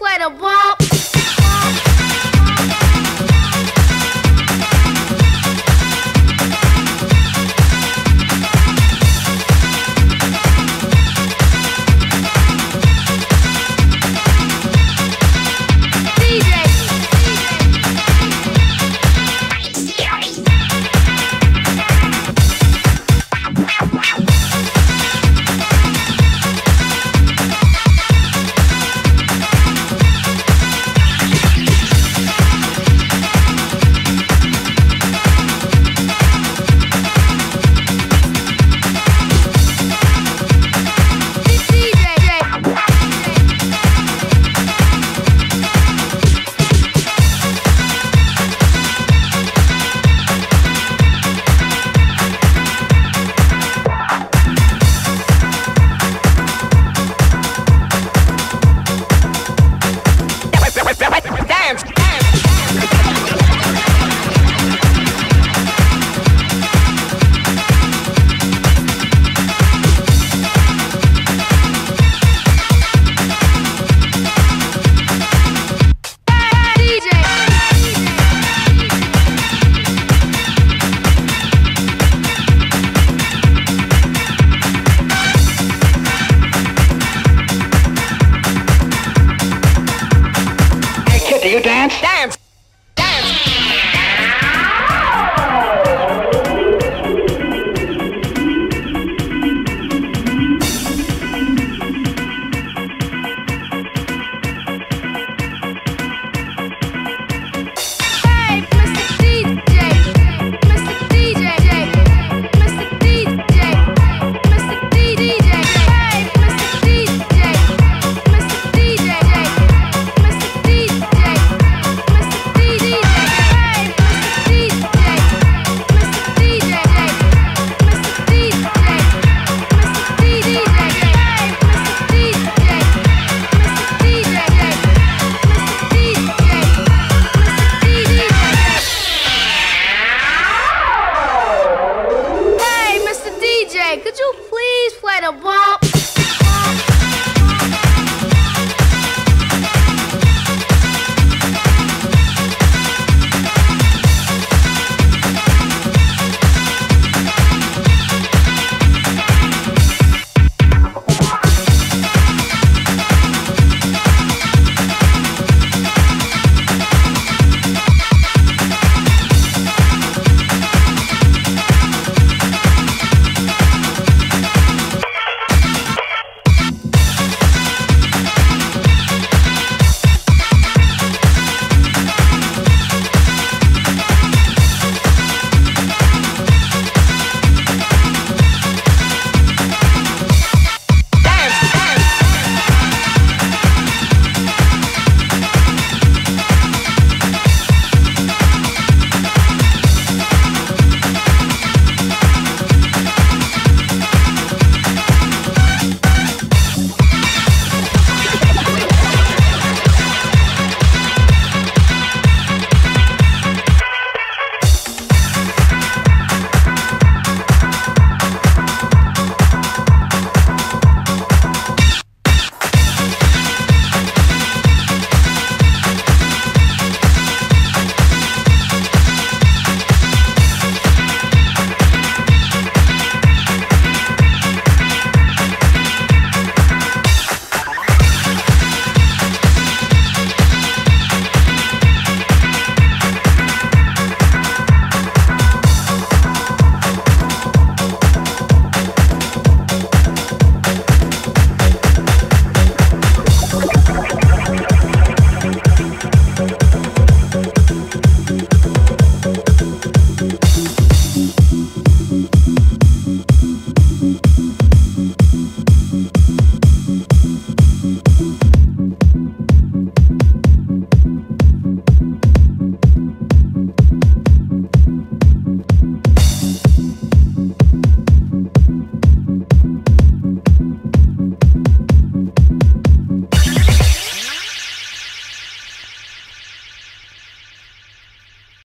sweater, boy. You dance? Dance!